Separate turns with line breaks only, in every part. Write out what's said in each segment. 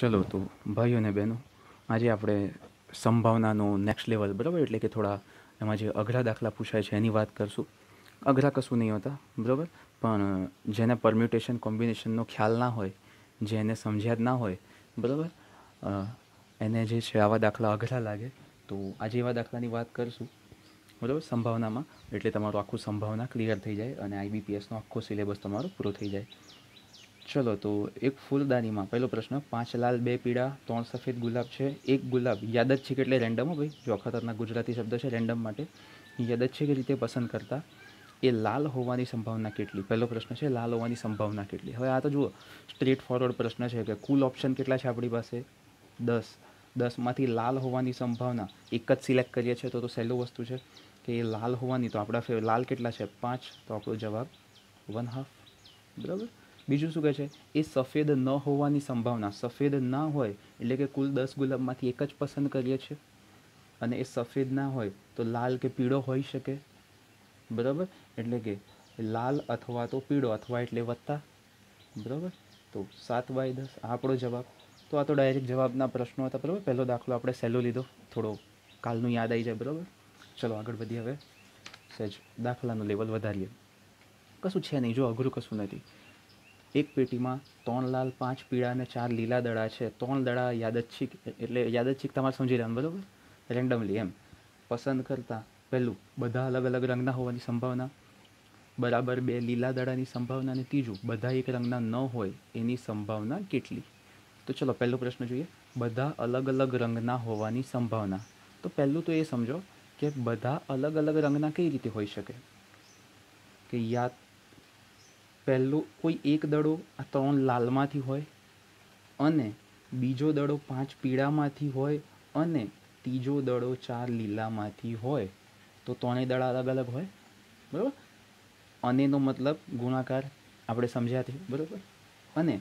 ચલો તો ભાઈઓ અને બહેનો, આજે આપણે સંભાવનાનું નેક્સ્ટ લેવલ બરાબર? એટલે કે થોડા એમાં જે અઘરા દાખલા પૂછાય છે એની વાત કરશું. અઘરા કશું નહીં હોતા, બરાબર? પણ જેને પરમ્યુટેશન કોમ્બિનેશનનો ખ્યાલ ના હોય, જેને સમજ્યા જ ના હોય, બરાબર? એને જે છે આવા દાખલા અઘરા લાગે, તો આજે એવા દાખલાની વાત કરશું. બરાબર? સંભાવનામાં. એટલે તમારું આખું સંભાવના ક્લિયર થઈ જાય અને આઈબીપીએસનો આખો સિલેબસ તમારો પૂરો થઈ જાય. ચલો તો એક ફૂલદાનીમાં પહેલો પ્રશ્ન, પાંચ લાલ, બે પીળા, ત્રણ સફેદ ગુલાબ છે, એક ગુલાબ. યાદ જ છે કે એટલે રેન્ડમ હો ભાઈ. જો ખતરનાક ગુજરાતી શબ્દ છે રેન્ડમ માટે. યાદ જ છે કે રીતે પસંદ કરતા. એ લાલ હોવાની સંભાવના કેટલી? પહેલો પ્રશ્ન છે, લાલ હોવાની સંભાવના કેટલી? હવે આ તો જુઓ સ્ટ્રેટ ફોરવર્ડ પ્રશ્ન છે કે કુલ ઓપ્શન કેટલા છે આપણી પાસે? દસ. દસમાંથી લાલ હોવાની સંભાવના. એક જ સિલેક્ટ કરીએ છીએ તો તો સહેલું વસ્તુ છે કે એ લાલ હોવાની તો આપણા લાલ કેટલા છે? પાંચ. તો આપણો જવાબ વન હાફ બરાબર? બીજું શું કહે છે? એ સફેદ ન હોવાની સંભાવના. સફેદ ના હોય એટલે કે કુલ દસ ગુલાબમાંથી એક જ પસંદ કરીએ છીએ. અને એ સફેદ ના હોય તો લાલ કે પીળો હોઈ શકે. બરાબર? એટલે કે લાલ અથવા તો પીળો અથવા એટલે વત્તા. બરાબર? તો સાત બાય દસ આપણો જવાબ. તો આ તો ડાયરેક્ટ જવાબના પ્રશ્નો હતા, બરાબર? પહેલો દાખલો આપણે સહેલો લીધો. થોડો કાલનું યાદ આવી જાય, બરાબર? ચલો આગળ વધીએ હવે. સહેજ દાખલાનું લેવલ વધારીએ. કશું છે નહીં, જો અઘરું કશું નથી. એક પેટીમાં ત્રણ લાલ, પાંચ પીળા અને ચાર લીલા દડા છે. ત્રણ દડા યાદચ્છિક, એટલે યાદચ્છિક તમારે સમજી લેવાનું, બરાબર? રેન્ડમલી એમ. પસંદ કરતાં પહેલું, બધા અલગ અલગ રંગના હોવાની સંભાવના. બરાબર બે લીલા દડાની સંભાવના અને ત્રીજું, બધા એક રંગના ન હોય એની સંભાવના કેટલી? તો ચલો પહેલો પ્રશ્ન જોઈએ. બધા અલગ અલગ રંગના હોવાની સંભાવના. તો પહેલું તો એ સમજો કે બધા અલગ અલગ રંગના કઈ રીતે હોઈ શકે? કે યા પહેલો કોઈ એક દડો આ ત્રણ લાલમાંથી હોય અને બીજો દડો પાંચ પીળામાંથી હોય અને ત્રીજો દડો ચાર લીલામાંથી હોય. તો ત્રણેય દડા અલગ અલગ હોય, બરાબર? અનેનો મતલબ ગુણાકાર આપણે સમજ્યા છે બરાબર? અને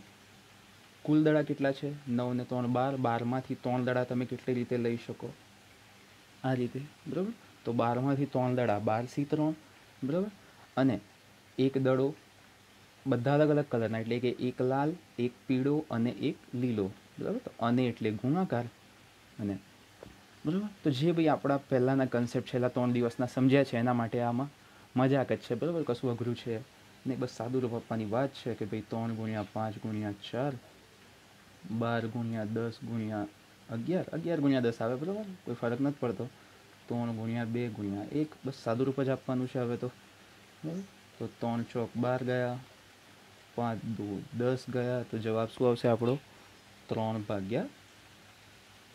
કુલ દડા કેટલા છે? નવ ને ત્રણ બાર, બારમાંથી ત્રણ દડા તમે કેટલી રીતે લઈ શકો? આ રીતે, બરાબર? તો બારમાંથી ત્રણ દડા બાર સી ત્રણ, બરાબર? અને એક દડો બધા અલગ અલગ કલરના એટલે કે એક લાલ, એક પીળો અને એક લીલો. બરાબર? તો અને એટલે ગુણાકાર. અને બરાબર? તો જે ભાઈ આપણા પહેલાંના કન્સેપ્ટ છેલ્લા ત્રણ દિવસના સમજ્યા છે, એના માટે આમાં મજાક જ છે. બરાબર? કશું અઘરું છે ને બસ સાદું રૂપ આપવાની વાત છે કે ભાઈ ત્રણ ગુણ્યા પાંચ ગુણ્યા ચાર, બાર ગુણ્યા દસ ગુણ્યા અગિયાર. અગિયાર ગુણ્યા દસ આવે, બરાબર? કોઈ ફરક નથી પડતો. ત્રણ ગુણ્યા બે ગુણ્યા એક. બસ સાદું રૂપ જ આપવાનું છે હવે તો. બરાબર? તો ત્રણ ચોક બાર ગયા. પાંચ, દૂ, દસ ગયા તો જવાબ શું આવશે આપણો? ત્રણ ભાગ્યા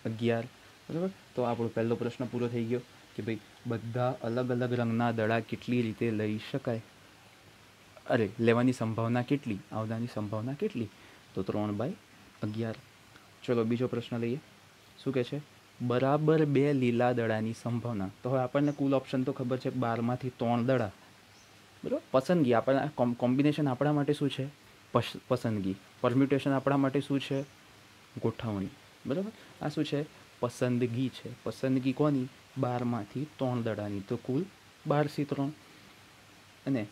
અગિયાર. બરાબર? તો આપણો પહેલો પ્રશ્ન પૂરો થઈ ગયો કે ભાઈ, બધા અલગ અલગ રંગના દડા કેટલી રીતે લઈ શકાય? અરે, લેવાની સંભાવના કેટલી? આવવાની સંભાવના કેટલી? તો ત્રણ બાય અગિયાર. ચલો, બીજો પ્રશ્ન લઈએ. શું કહે છે? બરાબર બે લીલા દડાની સંભાવના. તો હવે આપણને કુલ ઓપ્શન તો ખબર છે બારમાંથી ત્રણ દડા. બરાબર? પસંદગી આપણા કોમ્બિનેશન આપણા માટે શું છે? પસ- પસંદગી. પરમ્યુટેશન આપણા માટે શું છે? ગોઠવણી. બરાબર? આ શું છે? પસંદગી છે. પસંદગી કોની? બારમાંથી ત્રણ દડાની. તો કુલ બારથી ત્રણ. અને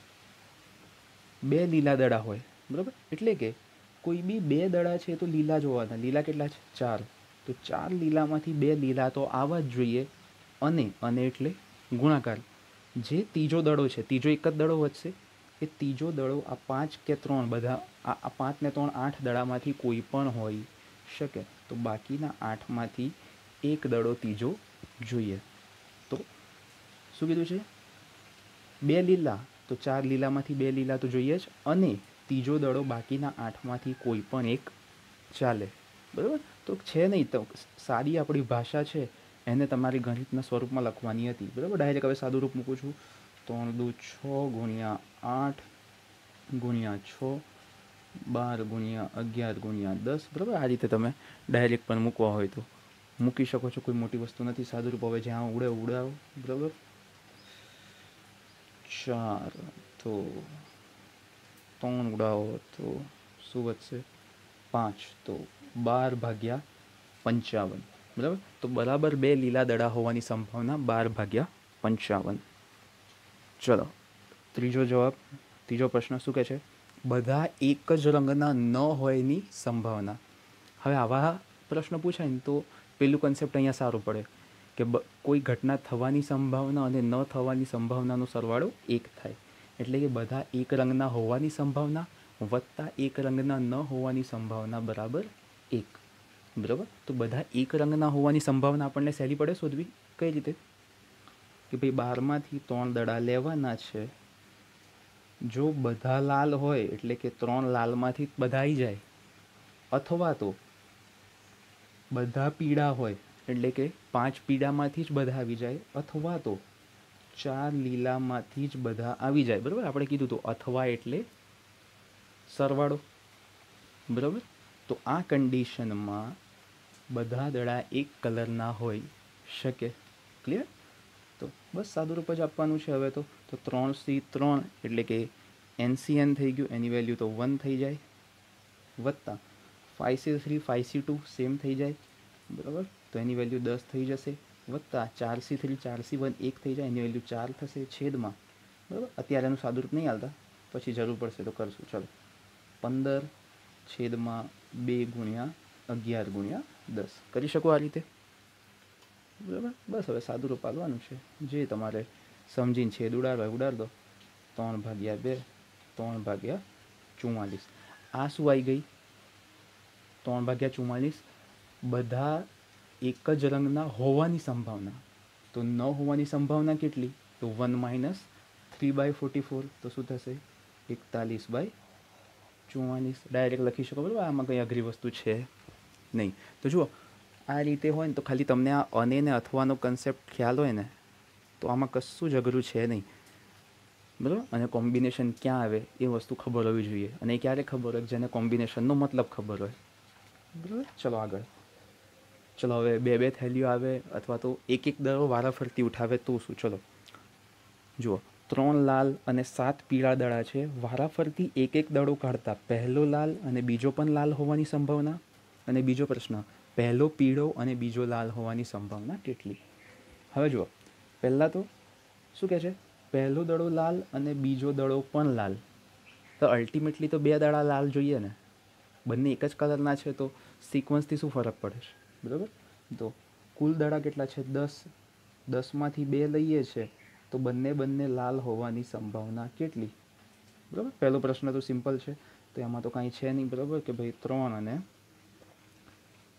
બે લીલા દડા હોય. બરાબર? એટલે કે કોઈ બી બે દડા છે તો લીલા જોવાના. લીલા કેટલા છે? ચાર. તો ચાર લીલામાંથી બે લીલા તો આવવા જ જોઈએ. અને અને એટલે ગુણાકાર. જે ત્રીજો દડો છે, ત્રીજો એક જ દડો વધશે. એ ત્રીજો દડો આ પાંચ કે ત્રણ, બધા આ પાંચ ને ત્રણ આઠ દડામાંથી કોઈ પણ હોઈ શકે. તો બાકીના આઠમાંથી એક દડો ત્રીજો જોઈએ. તો શું કીધું છે? બે લીલા. તો ચાર લીલામાંથી બે લીલા તો જોઈએ જ. અને ત્રીજો દડો બાકીના આઠમાંથી કોઈ પણ એક ચાલે. બરાબર? તો છે નહીં, તો સારી આપણી ભાષા છે. એને તમારી ગણિતના સ્વરૂપમાં લખવાની હતી. બરાબર? ડાયરેક્ટ હવે સાદું રૂપ મૂકું છું. ત્રણ દુ છ ગુણ્યા આઠ ગુણ્યા છ, બાર ગુણ્યા અગિયાર ગુણ્યા દસ. બરાબર? આ રીતે તમે ડાયરેક્ટ પણ મૂકવા હોય તો. મૂકી શકો છો, કોઈ મોટી વસ્તુ નથી. સાદું રૂપ હવે જ્યાં ઉડે ઉડાવો. બરાબર? ચાર તો ત્રણ ઉડાવો તો શું વધશે? પાંચ તો બાર ભાગ્યા પંચાવન. બરાબર? તો બરાબર બે લીલા દડા હોવાની સંભાવના બાર ભાગ્યા પંચાવન. ચલો, ત્રીજો જવાબ, ત્રીજો પ્રશ્ન શું કહે છે? બધા એક જ રંગના ન હોયની સંભાવના. હવે આવા પ્રશ્ન પૂછાય ને તો પેલું કન્સેપ્ટ અહીંયા સારું પડે કે કોઈ ઘટના થવાની સંભાવના અને ન થવાની સંભાવનાનો સરવાળો એક થાય. એટલે કે બધા એક રંગના હોવાની સંભાવના વત્તા એક રંગના ન હોવાની સંભાવના બરાબર એક. બરાબર? તો બધા એક રંગના હોવાની સંભાવના આપણને સહેલી પડે શોધવી? કઈ રીતે? કે ભાઈ બારમાંથી ત્રણ દડા લેવાના છે. જો બધા લાલ હોય, એટલે કે ત્રણ લાલમાંથી બધા આવી જાય. અથવા તો બધા પીળા હોય, એટલે કે પાંચ પીળામાંથી જ બધા આવી જાય, અથવા તો ચાર લીલામાંથી જ બધા આવી જાય. બરાબર? આપણે કીધું તો અથવા એટલે સરવાળો. બરાબર? તો આ કન્ડિશનમાં બધા દડા એક કલરના હોઈ શકે? ક્લિયર તો બસ સાદું રૂપ જ આપવાનું છે હવે તો. તો ત્રણ સી ત્રણ એટલે કે એનસીએન થઈ ગયું. એની વેલ્યુ તો વન થઈ જાય. વત્તા five C three, five C two same થઈ જાય. બરાબર? તો એની વેલ્યુ દસ થઈ જશે. વત્તા ચાર સી થ્રી, ચાર સી વન એક થઈ જાય. એની વેલ્યુ ચાર થશે છેદમાં. બરાબર? અત્યારે એનું સાદું રૂપ નહીં હાલતા. પછી જરૂર પડશે તો કરશું. ચલો. પંદર છેદમાં બે ગુણ્યા અગિયાર ગુણ્યા દસ. કરી શકો આ રીતે? બરાબર? બસ હવે સાદું રૂપ હાલવાનું છે. જે તમારે સમજીને છેદ ઉડાડવા ઉડાડ. દો ત્રણ ભાગ્યા બે, ત્રણ ભાગ્યા ચુમ્માલીસ આ શું આવી ગઈ? ત્રણ ભાગ્યા ચુમ્માલીસ બધા એક જ રંગના હોવાની સંભાવના. તો ન હોવાની સંભાવના કેટલી? તો one minus three by forty four. તો શું થશે? એકતાલીસ બાય ચુમ્માલીસ ડાયરેક્ટ લખી શકો? બરાબર? આમાં કંઈ અઘરી વસ્તુ છે. નહીં. તો જુઓ, આ રીતે હોય ને તો ખાલી તમને આ અને ને અથવાનો કન્સેપ્ટ ખ્યાલ હોય ને, તો આમાં કશું જ અઘરું છે નહીં. બરાબર? અને કોમ્બિનેશન ક્યાં આવે એ વસ્તુ ખબર હોવી જોઈએ. અને એ ક્યારે ખબર હોય? જેને કોમ્બિનેશનનો મતલબ ખબર હોય. બરાબર? ચલો આગળ. ચલો હવે બે બે થેલીઓ આવે અથવા તો એક એક દડો વારાફરતી ઉઠાવે તો શું? ચલો. જુઓ, ત્રણ લાલ અને સાત પીળા દડા છે. વારાફરતી એક એક દડો કાઢતા પહેલો લાલ અને બીજો પણ લાલ હોવાની સંભાવના? અને બીજો પ્રશ્ન, પહેલો પીળો અને બીજો લાલ હોવાની સંભાવના કેટલી? હવે જુઓ, પહેલાં તો શું કહે છે? પહેલો દડો લાલ અને બીજો દડો પણ લાલ. તો અલ્ટિમેટલી તો બે દડા લાલ જોઈએ ને. બંને એક જ કલરના છે તો સિક્વન્સથી શું ફરક પડે છે? બરાબર? તો કુલ દડા કેટલા છે? દસ. દસમાંથી બે લઈએ છે તો બંને બંને લાલ હોવાની સંભાવના કેટલી? બરાબર? પહેલો પ્રશ્ન તો સિમ્પલ છે. તો એમાં તો કાંઈ છે નહીં, બરાબર? કે ભાઈ ત્રણ અને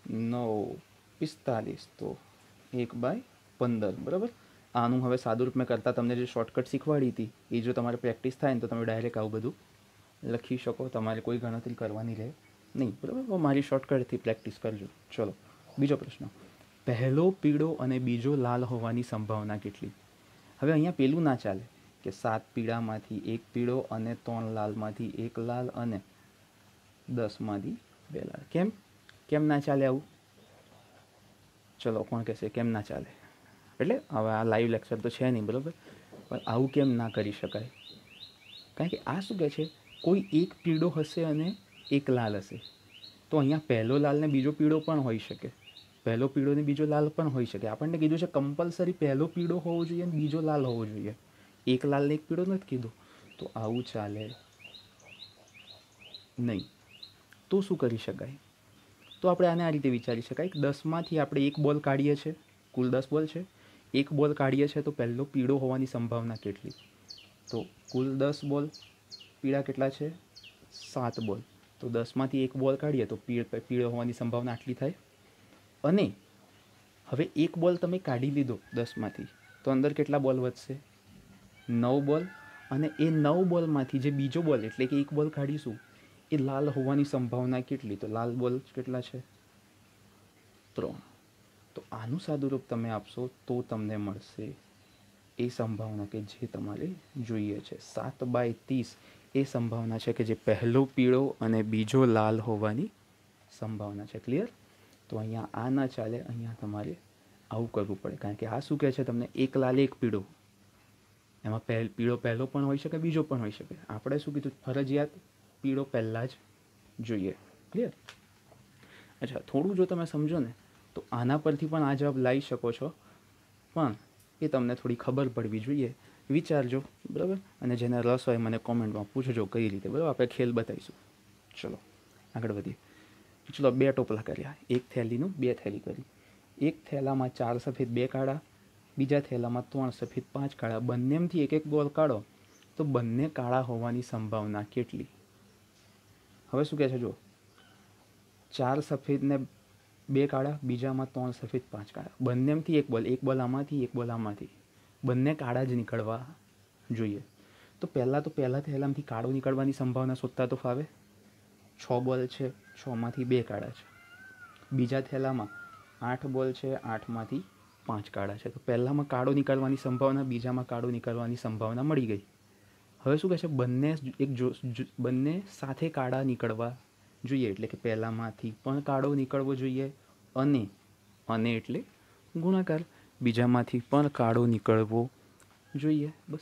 નવ પિસ્તાલીસ તો એક બાય પંદર, બરાબર? આનું હવે સાદું રૂપ મેં કરતાં તમને જે શોર્ટકટ શીખવાડી હતી, એ જો તમારે પ્રેક્ટિસ થાય ને તો તમે ડાયરેક્ટ આવું બધું લખી શકો. તમારે કોઈ ગણતરી કરવાની રહે નહીં, બરાબર? મારી શોર્ટકટથી પ્રેક્ટિસ કરજો ચલો, બીજો પ્રશ્ન. પહેલો પીળો અને બીજો લાલ હોવાની સંભાવના કેટલી? હવે અહીંયા પેલું ના ચાલે કે સાત પીળામાંથી એક પીળો અને ત્રણ લાલમાંથી એક લાલ અને દસમાંથી બે લાલ. કેમ? કેમ ના ચાલે આવું? ચલો, કોણ કહેશે, કેમ ના ચાલે? એટલે હવે આ લાઈવ લેક્ચર તો છે નહીં, બરાબર? પણ આવું કેમ ના કરી શકાય? કારણ કે આ શું કહે છે? કોઈ એક પીળો હશે અને એક લાલ હશે. તો અહીંયા પહેલો લાલ ને બીજો પીળો પણ હોઈ શકે. પહેલો પીળો ને બીજો લાલ પણ હોઈ શકે. આપણને કીધું છે કમ્પલસરી પહેલો પીળો હોવો જોઈએ અને બીજો લાલ હોવો જોઈએ. એક લાલ ને એક પીળો નથી કીધું. તો આવું ચાલે નહીં. તો શું કરી શકાય? તો આપણે આને આ રીતે વિચારી શકાય કે દસમાંથી આપણે એક બોલ કાઢીએ છીએ. કુલ દસ બોલ છે. એક બોલ કાઢીએ છીએ તો પહેલો પીળો હોવાની સંભાવના કેટલી? તો કુલ દસ બોલ પીળા કેટલા છે? સાત બોલ. તો દસમાંથી એક બોલ કાઢીએ તો પીળ, પીળો હોવાની સંભાવના આટલી થાય. અને હવે એક બોલ તમે કાઢી લીધો દસમાંથી, તો અંદર કેટલા બોલ વધશે? નવ બોલ. અને એ નવ બોલમાંથી જે બીજો બોલ એટલે કે એક બોલ કાઢીશું એ લાલ હોવાની સંભાવના કેટલી? તો લાલ બોલ કેટલા છે? ત્રણ. તો આનું સાદુરૂપ તમે આપશો તો તમને મળશે એ સંભાવના કે જે તમારે જોઈએ છે. સાત બાય ત્રીસ એ સંભાવના છે કે જે પહેલો પીળો અને બીજો લાલ હોવાની સંભાવના છે. ક્લિયર તો અહીંયા આ ના ચાલે, અહીંયા તમારે આવું કરવું પડે. કારણ કે આ શું કહે છે તમને? એક લાલ, એક પીળો. એમાં પહેલ, પીળો પહેલો પણ હોઈ શકે, બીજો પણ હોઈ શકે. આપણે શું કીધું? ફરજિયાત પીળો પહેલાં જ જોઈએ. ક્લિયર અચ્છા, થોડું જો તમે સમજો ને, તો આના પરથી પણ આ જવાબ લાવી શકો છો. પણ એ તમને થોડી ખબર પડવી જોઈએ. વિચારજો, બરાબર? અને જેને રસ હોય મને કોમેન્ટમાં પૂછજો કઈ રીતે, બરાબર? આપણે ખેલ બતાવીશું. ચલો, આગળ વધીએ. ચલો, બે ટોપલા કર્યા. એક થેલીનું, બે થેલી કરી. એક થેલામાં ચાર સફેદ, બે કાળા. બીજા થેલામાં ત્રણ સફેદ, પાંચ કાળા. બંનેમાંથી એક એક ગોળ કાઢો. તો બંને કાળા હોવાની સંભાવના કેટલી? હવે શું કહે છે જો ચાર સફેદ ને બે કાળા, બીજામાં ત્રણ સફેદ, પાંચ કાળા. બંનેમાંથી એક બોલ એક બોલ આમાંથી, એક બોલ આમાંથી. બંને કાળા જ નીકળવા જોઈએ. તો પહેલાં તો પહેલાં થેલામાંથી કાળો નીકળવાની સંભાવના શોધતા તો ફાવે. છ બોલ છે, છમાંથી બે કાળા છે. બીજા થેલામાં આઠ બોલ છે, આઠમાંથી પાંચ કાળા છે. તો પહેલાંમાં કાળો નીકળવાની સંભાવના, બીજામાં કાળો નીકળવાની સંભાવના મળી ગઈ. હવે શું કહે છે બંને એક જો બંને સાથે કાળા નીકળવા જોઈએ. એટલે કે પહેલાંમાંથી પણ કાળો નીકળવો જોઈએ અને અને એટલે ગુણાકાર. બીજામાંથી પણ કાળો નીકળવો જોઈએ. બસ.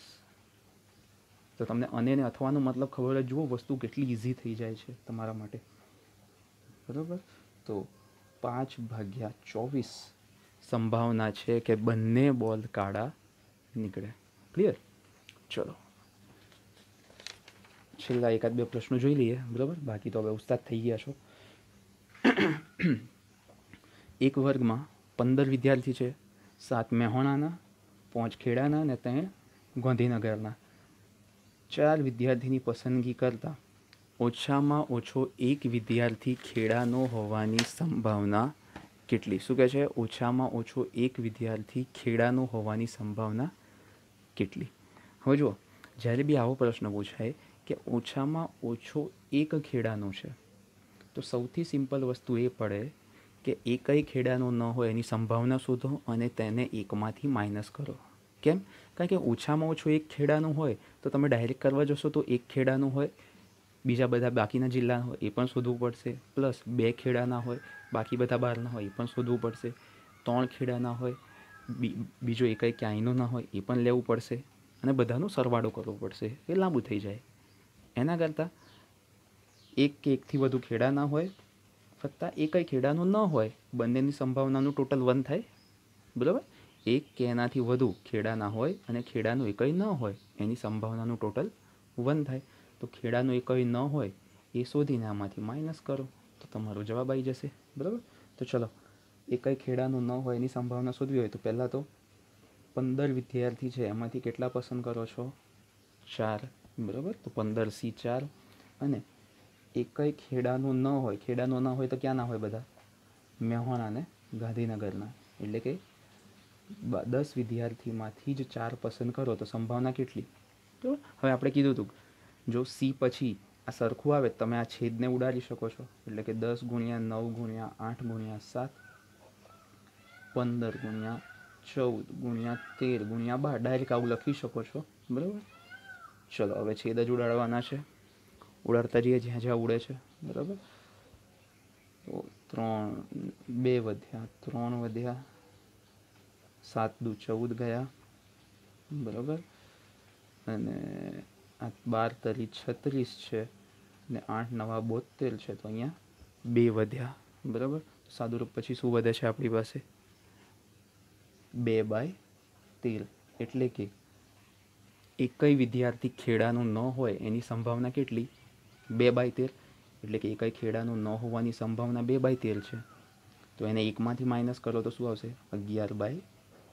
તો તમને અનેને અથવાનો મતલબ ખબર જ જુઓ વસ્તુ કેટલી ઇઝી થઈ જાય છે તમારા માટે. બરાબર? તો પાંચ ભાગ્યા ચોવીસ સંભાવના છે કે બંને બોલ કાળા નીકળે ક્લિયર ચલો. છેલ્લા એકાદ બે પ્રશ્નો જોઈ લઈએ, બરાબર? બાકી તો હવે ઉસ્તાદ થઈ ગયા છો. એક વર્ગમાં પંદર વિદ્યાર્થી છે. સાત મહેણાના, પાંચ ખેડાના અને ત્રણ ગાંધીનગરના. ચાર વિદ્યાર્થીની પસંદગી કરતાં ઓછામાં ઓછો એક વિદ્યાર્થી ખેડાનો હોવાની સંભાવના કેટલી? શું કહે છે? ઓછામાં ઓછો એક વિદ્યાર્થી ખેડાનો હોવાની સંભાવના કેટલી? હવે જુઓ, જ્યારે બી આવો પ્રશ્ન પૂછાય કે ઓછામાં ઓછો એક ખેડાનો છે. તો સૌથી સિમ્પલ વસ્તુ એ પડે કે એકય ખેડાનો ન હોય એની સંભાવના શોધો અને તેને એકમાંથી માઇનસ કરો. કેમ? કારણ કે ઓછામાં ઓછો એક ખેડાનું હોય તો તમે ડાયરેક્ટ કરવા જશો તો એક ખેડાનું હોય, બીજા બધા બાકીના જિલ્લાના હોય એ પણ શોધવું પડશે. પ્લસ બે ખેડાના હોય, બાકી બધા બહારના હોય એ પણ શોધવું પડશે. ત્રણ ખેડાના હોય બીજો એકાઈ ક્યાંયનો ના હોય એ પણ લેવું પડશે. અને બધાનો સરવાળો કરવો પડશે. એ લાંબુ થઈ જાય. એના કરતાં એક કે એકથી વધુ ખેડા ના હોય વત્તા એકય ખેડાનું ન હોય, બંનેની સંભાવનાનું ટોટલ વન થાય. બરાબર? એક કે એનાથી વધુ ખેડાના હોય અને ખેડાનું એકય ન હોય, એની સંભાવનાનું ટોટલ વન થાય. તો ખેડાનું એકય ન હોય, એ શોધીને આમાંથી માઇનસ કરો. તો તમારો જવાબ આવી જશે. બરાબર? તો ચલો, એકય ખેડાનું ન હોય, એની સંભાવના શોધવી હોય, તો પહેલાં તો પંદર વિદ્યાર્થી છે, એમાંથી કેટલા પસંદ કરો છો? ચાર. બરાબર? તો પંદર સી ચાર અને એકય ખેડાનું ન હોય. ખેડાનું ન હોય તો ક્યાં ના હોય બધા? મેહોણા ને ગાંધીનગરના. એટલે કે દસ વિદ્યાર્થીમાંથી જ ચાર પસંદ કરો તો સંભાવના કેટલી? તો હવે આપણે કીધું હતું જો સી પછી આ સરખું આવે તમે આ છેદને ઉડાડી શકો છો. એટલે કે દસ ગુણ્યા નવ ગુણ્યા આઠ ગુણ્યા સાત, પંદર ગુણ્યા ચૌદ ગુણ્યા તેર ગુણ્યા બાર. ડાયરેક્ટ આવું લખી શકો છો. બરાબર? ચલો, હવે છેદ જ ઉડાડવાના છે. ઉડાડતા જઈએ જ્યાં જ્યાં ઉડે છે, બરાબર? તો ત્રણ, બે વધ્યા, ત્રણ વધ્યા, સાત દુ ચૌદ ગયા, બરાબર? અને આ બાર તરી છત્રીસ છે, ને આઠ નવા બોતેર છે, તો અહીંયા બે વધ્યા, બરાબર? સાદુરૂપ પછી શું વધે છે આપણી પાસે? બે બાય તેર. એટલે કે એકય વિદ્યાર્થી ખેડાનું ન હોય એની સંભાવના કેટલી? બે બાય તેર. એટલે કે એકય ખેડાનું ન હોવાની સંભાવના બે બાય તેર છે. તો એને એકમાંથી માઇનસ કરો તો શું આવશે? અગિયાર બાય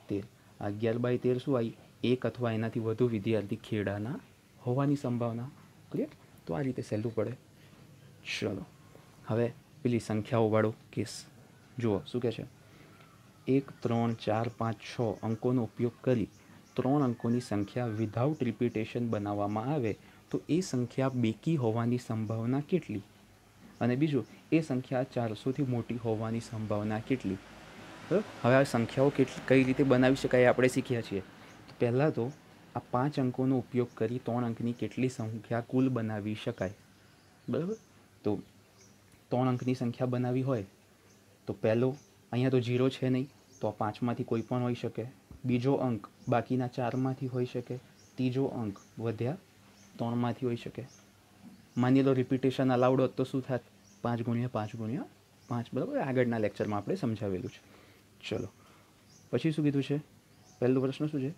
તેર. અગિયાર બાય તેર શું આવી? એક અથવા એનાથી વધુ વિદ્યાર્થી ખેડાના હોવાની સંભાવના. ક્લિયર તો આ રીતે સહેલું પડે. ચલો. હવે પેલી સંખ્યાઓવાળો કેસ. જુઓ, શું કહે છે? એક, ત્રણ, ચાર, પાંચ, છ અંકોનો ઉપયોગ કરી ત્રણ અંકોની સંખ્યા વિધાઉટ રિપીટેશન બનાવવામાં આવે, તો એ સંખ્યા બેકી હોવાની સંભાવના કેટલી? અને બીજું, એ સંખ્યા ચારસોથી મોટી હોવાની સંભાવના કેટલી? હવે આ સંખ્યાઓ કેટલી કઈ રીતે બનાવી શકાય આપણે શીખ્યા છીએ. તો પહેલાં તો આ પાંચ અંકોનો ઉપયોગ કરી ત્રણ અંકની કેટલી સંખ્યા કુલ બનાવી શકાય. બરાબર? તો ત્રણ અંકની સંખ્યા બનાવી હોય, તો પહેલો, અહીંયા તો જીરો છે નહીં, તો આ પાંચમાંથી કોઈ પણ હોઈ શકે. બીજો અંક બાકીના ચારમાંથી હોઈ શકે, ત્રીજો અંક વધ્યા ત્રણમાંથી હોઈ શકે. માની લો રિપીટેશન અલાઉડ હોત તો શું થાત? પાંચ ગુણ્યા પાંચ ગુણ્યા પાંચ, બરાબર? આગળના લેક્ચરમાં આપણે સમજાવેલું છે. ચલો. પછી શું કીધું છે? પહેલો પ્રશ્ન શું છે?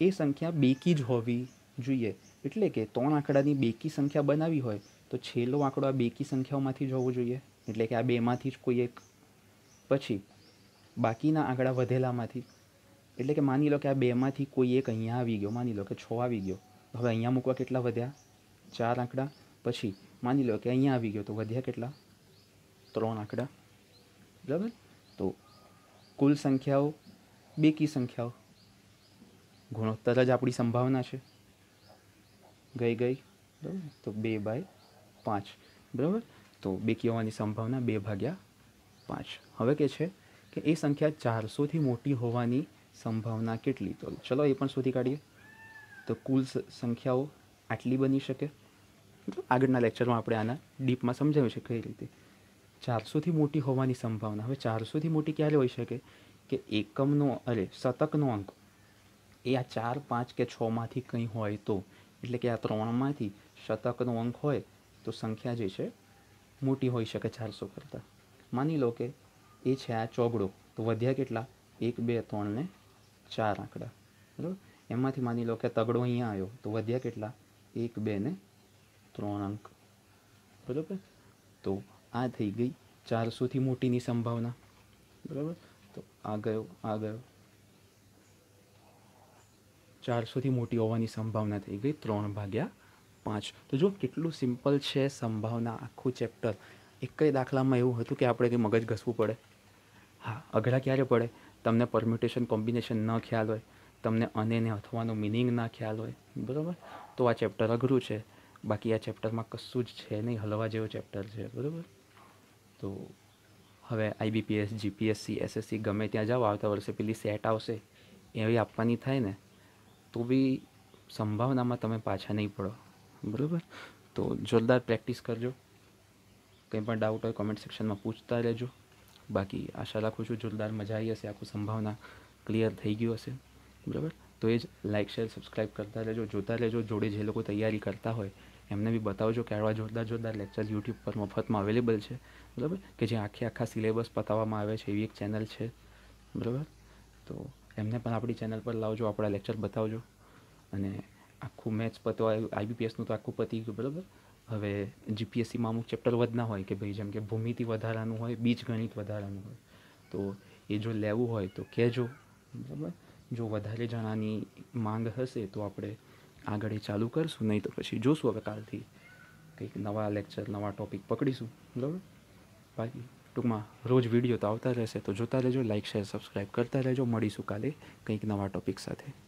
એ સંખ્યા બેકી જ હોવી જોઈએ. એટલે કે ત્રણ આંકડાની બેકી સંખ્યા બનાવી હોય તો છેલ્લો આંકડો આ બેકી સંખ્યાઓમાંથી જ હોવો જોઈએ. એટલે કે આ બેમાંથી જ કોઈ એક. પછી બાકીના આંકડા વધેલામાંથી એટલે કે માની લો કે આ બેમાંથી કોઈ એક અહીંયા આવી ગયો, માની લો કે છ આવી ગયો હવે અહીંયા મૂકવા કેટલા વધ્યા? ચાર આંકડા. પછી માની લો કે અહીંયા આવી ગયો, તો વધ્યા કેટલા? ત્રણ આંકડા. બરાબર? તો કુલ સંખ્યાઓ, બેકી સંખ્યાઓ. ગુણોત્તર જ આપણી સંભાવના છે. ગઈ ગઈ. બરાબર? તો બે બાય પાંચ. બરાબર? તો બેકી હોવાની સંભાવના બે ભાગ્યા પાંચ. હવે કે છે કે એ સંખ્યા ચારસોથી મોટી હોવાની સંભાવના કેટલી? તો ચલો એ પણ શોધી કાઢીએ. તો કુલ સંખ્યાઓ આટલી બની શકે? આગળના લેક્ચરમાં આપણે આના ડીપમાં સમજાવ્યું છે કઈ રીતે. ચારસોથી મોટી હોવાની સંભાવના. હવે ચારસોથી મોટી ક્યારે હોઈ શકે? કે એકમનો, અરે, શતકનો અંક. એ આ ચાર, પાંચ કે છમાંથી કંઈ હોય તો. એટલે કે આ ત્રણમાંથી શતકનો અંક હોય તો સંખ્યા જે છે, મોટી હોઈ શકે ચારસો કરતાં. માની લો કે એ છે આ ચોગડો. તો વધ્યા કેટલા? એક, બે, ત્રણ ને ચાર આંકડા, બરાબર? એમાંથી માની લો કે તગડો અહીંયા આવ્યો, તો વધ્યા કેટલા? એક, બે ને ત્રણ અંક, બરાબર? તો આ થઈ ગઈ ચારસોથી મોટીની સંભાવના, બરાબર? તો આ ગયો આ ગયો. ચારસોથી મોટી હોવાની સંભાવના થઈ ગઈ ત્રણ ભાગ્યા પાંચ. તો જો કેટલું સિમ્પલ છે સંભાવના આખું ચેપ્ટર. એક દાખલામાં એવું હતું કે આપણે કંઈ મગજ ઘસવું પડે. હા, અઘરા ક્યારે પડે? તમને પરમ્યુટેશન કોમ્બિનેશન ન ખ્યાલ હોય, તમને અને ને અથવાનો મિનિંગ ના ખ્યાલ હોય, બરાબર? તો આ ચેપ્ટર અઘરું છે. બાકી આ ચેપ્ટરમાં કશું જ છે નહીં, હલવા જેવો ચેપ્ટર છે, બરાબર? તો હવે આઈબીપીએસ જીપીએસસી એસએસસી ગમે ત્યાં જાઓ, આવતા વર્ષે પેલી સેટ આવશે, એવી આપવાની થાય ને, તો બી સંભાવનામાં તમે પાછા નહીં પડો, બરાબર? તો જોરદાર પ્રેક્ટિસ કરજો. કંઈ પણ ડાઉટ હોય કોમેન્ટ સેક્શનમાં પૂછતા રહેજો. બાકી આશા રાખું છું જોરદાર મજા આવી હશે, આખું સંભાવના ક્લિયર થઈ ગયું હશે. બરાબર? તો એ જ લાઇક શેર સબસ્ક્રાઈબ કરતા રહેજો, જોતા રહેજો, જોડે જે લોકો તૈયારી કરતા હોય, એમને બી બતાવજો કે આવા જોરદાર જોરદાર લેક્ચર યુટ્યુબ પર મફતમાં અવેલેબલ છે. બરાબર? કે જે આખે આખા સિલેબસ પતાવવામાં આવે છે, એવી એક ચેનલ છે. બરાબર? તો એમને પણ આપણી ચેનલ પર લાવજો, આપણા લેક્ચર બતાવજો. અને આખું મેચ પતવા આઈબીપીએસનું તો આખું પતી ગયું, બરાબર? હવે જીપીએસસીમાં અમુક ચેપ્ટર વધના હોય કે ભાઈ જેમ કે ભૂમિતિ વધારાનું હોય, બીજ ગણિત વધારાનું હોય, તો એ જો લેવું હોય તો કહેજો, બરાબર? જો વધારે જણાની માંગ હશે તો આપણે આગળ એ ચાલુ કરશું, નહીં તો પછી જોશું હવે કાલથી કંઈક નવા લેક્ચર નવા ટોપિક પકડીશું, બરાબર? બાકી ટૂંકમાં રોજ વીડિયો તો આવતા રહેશે, તો જોતા રહેજો લાઇક શેર સબસ્ક્રાઈબ કરતા રહેજો, મળીશું કાલે કંઈક નવા ટોપિક સાથે.